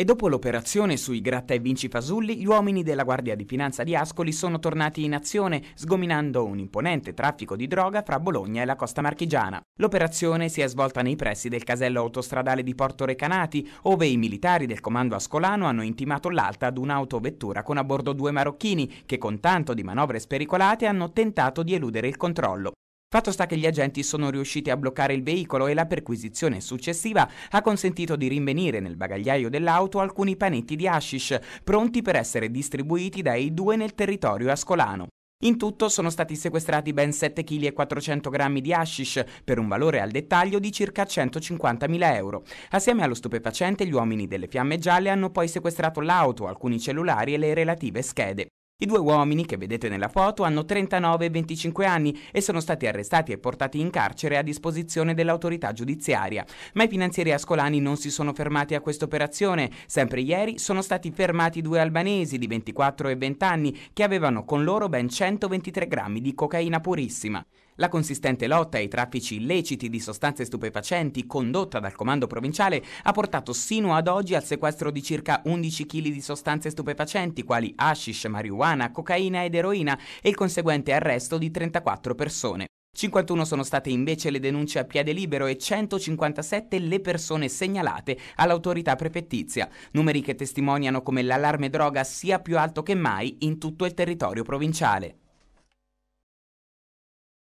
E dopo l'operazione sui gratta e vinci fasulli, gli uomini della Guardia di Finanza di Ascoli sono tornati in azione, sgominando un imponente traffico di droga fra Bologna e la costa marchigiana. L'operazione si è svolta nei pressi del casello autostradale di Porto Recanati, ove i militari del comando ascolano hanno intimato l'alta ad un'autovettura con a bordo due marocchini che con tanto di manovre spericolate hanno tentato di eludere il controllo. Fatto sta che gli agenti sono riusciti a bloccare il veicolo e la perquisizione successiva ha consentito di rinvenire nel bagagliaio dell'auto alcuni panetti di hashish pronti per essere distribuiti dai due nel territorio ascolano. In tutto sono stati sequestrati ben 7 kg e 400 grammi di hashish per un valore al dettaglio di circa 150.000 euro. Assieme allo stupefacente gli uomini delle fiamme gialle hanno poi sequestrato l'auto, alcuni cellulari e le relative schede. I due uomini che vedete nella foto hanno 39 e 25 anni e sono stati arrestati e portati in carcere a disposizione dell'autorità giudiziaria. Ma i finanzieri ascolani non si sono fermati a questa operazione. Sempre ieri sono stati fermati due albanesi di 24 e 20 anni che avevano con loro ben 123 grammi di cocaina purissima. La consistente lotta ai traffici illeciti di sostanze stupefacenti condotta dal comando provinciale ha portato sino ad oggi al sequestro di circa 11 kg di sostanze stupefacenti quali hashish, marijuana, cocaina ed eroina e il conseguente arresto di 34 persone. 51 sono state invece le denunce a piede libero e 157 le persone segnalate all'autorità prefettizia, numeri che testimoniano come l'allarme droga sia più alto che mai in tutto il territorio provinciale.